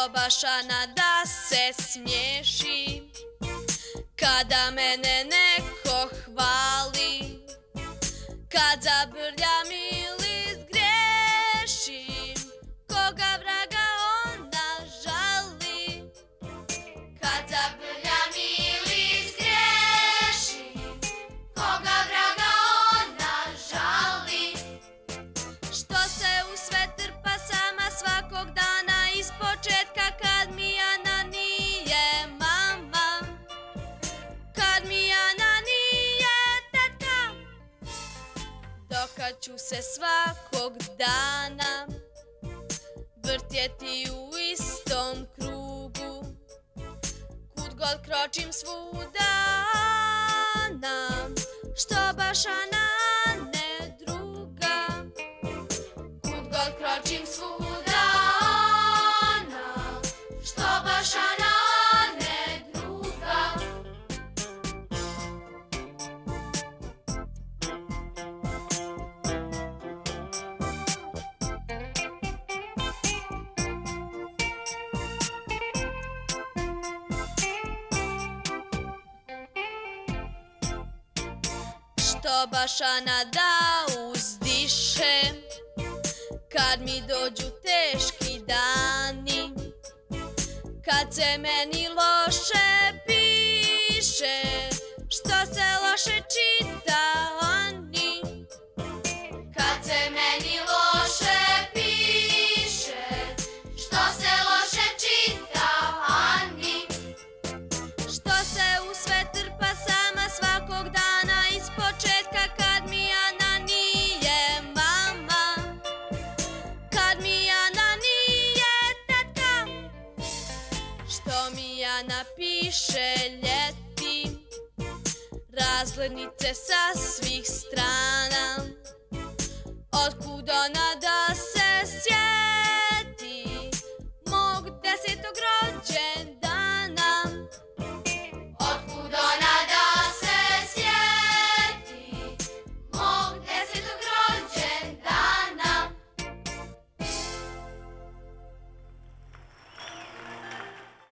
Što baš Ana da se smiješi Kada mene neko hvali Kad zabrljam Iz početka kad mi Ana nije mama. Kad mi Ana nije teta Dokad ću se svakog dana. Vrtjeti u istom krugu. Kud god kročim svuda Ana Što baš Ana Što baš Ana da uzdiše. Kad mi dođu teški dani Kad se meni loše Što mi Ana piše ljeti. Razglednice sa svih strana. Otkud ona da se